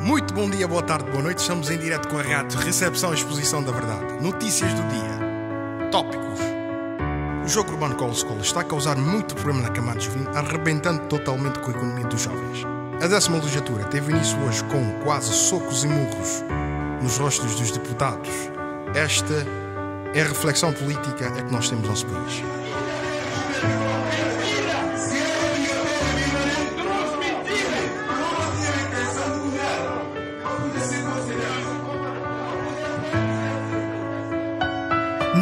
Muito bom dia, boa tarde, boa noite. Estamos em direto com a rádio Recepção e Exposição da Verdade. Notícias do dia. Tópicos. O jogo urbano com escola está a causar muito problema na camada juvenil, arrebentando totalmente com a economia dos jovens. A décima legislatura teve início hoje com quase socos e murros nos rostos dos deputados. Esta é a reflexão política é que nós temos no nosso país.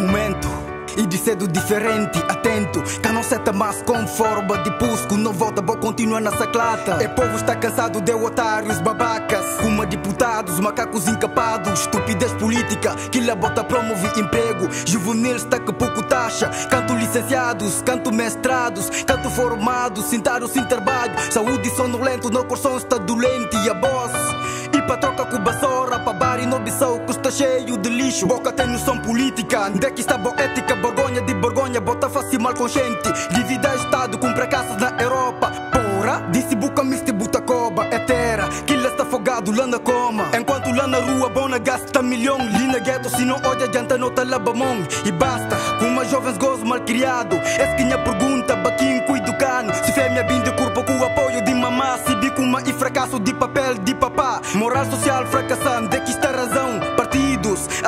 Momento. E de cedo diferente, atento Que a não seta mais com forma de pusco. Não volta, vou continuar na saclata. É povo está cansado de otários, babacas. Como deputados, macacos incapados Estupidez política, que lá bota promove emprego. Juvenil está que pouco taxa. Canto licenciados, canto mestrados. Canto formados, sentaram sem trabalho. Saúde sonolento, no coração está doente E a boss e pra troca com basura Pra bar e no bissau cheio de lixo Boca tem noção política. Onde é que está boa ética? Borgonha de Borgonha Bota fácil mal consciente. Dívida Estado Compra casas na Europa. Porra Disse buca misti buta coba É terra. Está afogado lá na coma. Enquanto lá na rua Bona gasta milhão. Ali na gueto Se não olha adianta nota labamão E basta Com uma jovens gozo mal criado. Esquinha pergunta Baquinho cuido cano. Se fêmea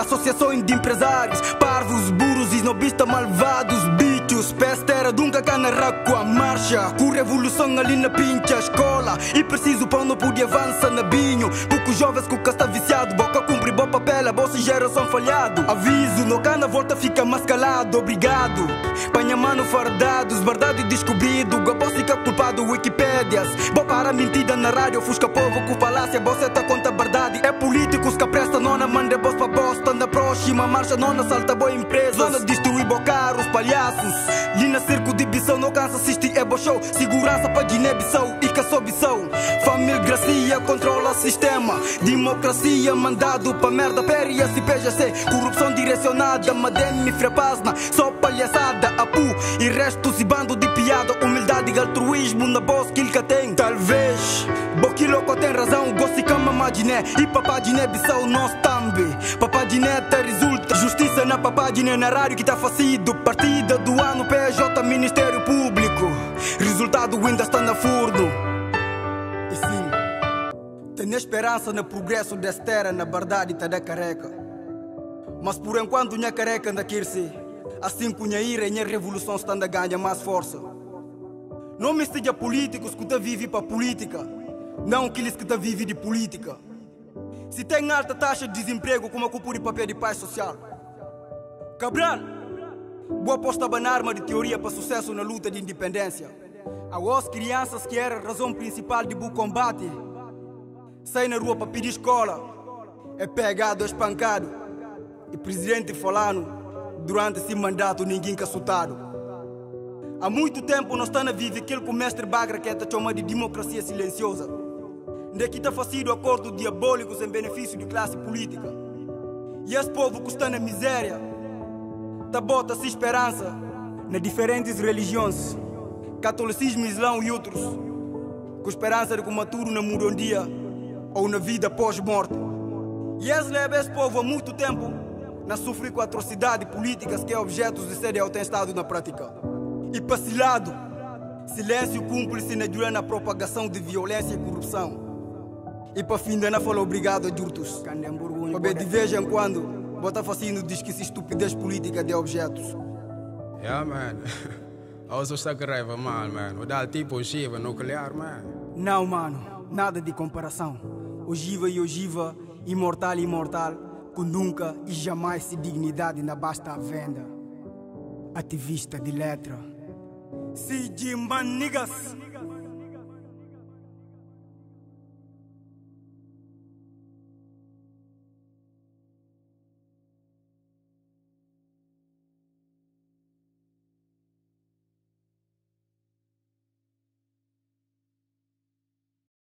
associações de empresários, parvos, burros e snobistas malvados, bichos, pestera, nunca cana com a marcha. Com revolução ali na pincha, escola. E preciso pão não pude avançar na binho. Poucos jovens com está viciado, boca cumpre bom papel, a bolsa geração falhado. Aviso, no cana volta fica mais calado, obrigado. Panha mano fardados, verdade descobrido. Gabó fica culpado, Wikipédias. Boa para mentira na rádio, fusca povo com falácia, você tá conta a verdade. É políticos que presta nona, manda boss pra bosta. Na próxima marcha, nona salta boa empresa. Zona destruir bo carros, palhaços. Lina circo de Bissau, não cansa assistir é show. Segurança pra Guiné-Bissau. Gracia controla sistema. Democracia mandado pra merda, péria e PGC. Corrupção direcionada, mademe frapasna. Só palhaçada, apu e restos e bando de piada. Humildade e altruísmo na voz que ele tem. Talvez, Boquiloco tem razão, gosto de cama maginé. E papadiné bissau nós também. Papadiné tá resulta. Justiça na papadiné na rádio que tá facido. Partida do ano PJ Ministério Público. Resultado ainda está na furno. Tenho esperança no progresso desta terra, na verdade tá da careca. Mas por enquanto minha careca anda se Assim que minha ira e minha revolução está a ganhar mais força. Não me esteja políticos que está vive para política, não aqueles que está vive de política. Se tem alta taxa de desemprego, como a culpa de papel de paz social. Cabral, boa posta na arma de teoria para sucesso na luta de independência. Aos crianças que era a razão principal de bom combate, sai na rua para pedir escola, é pegado, é espancado. E presidente falando, durante esse mandato ninguém caçutado. Há muito tempo nós estamos a viver aquilo que o mestre Bagra quer chamar de democracia silenciosa. Onde que está fazendo acordos diabólicos em benefício de classe política. E esse povo que está na miséria, está bota-se esperança nas diferentes religiões, catolicismo, islão e outros, com esperança de que o maturo não muda um dia ou na vida pós-morte. E esse leva esse povo há muito tempo na sofrer com atrocidades políticas que é objetos de ser tem estado na prática. E passilado, silêncio cúmplice na na propagação de violência e corrupção. E para fim de não falar obrigado a jurtos. Para de vez em quando, bota fazendo diz que se estupidez política de objetos. Ja man, also sta raiva mal man, o dal tipo ogiva nuclear man. Não mano, nada de comparação. Ogiva e ogiva, imortal e imortal, que nunca e jamais se dignidade na basta à venda. Ativista de letra. Niggas.